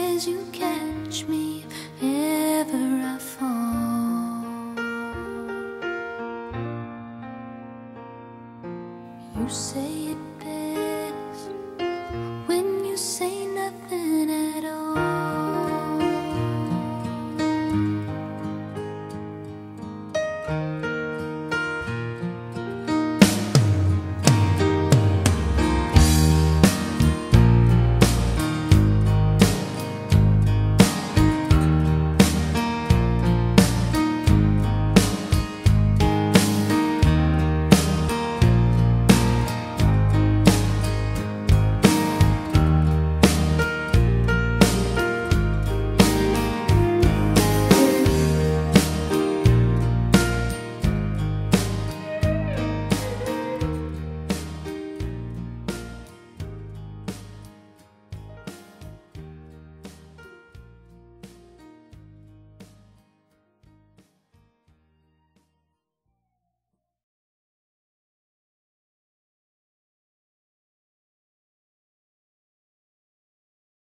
ways you catch me if ever I fall. You say it better.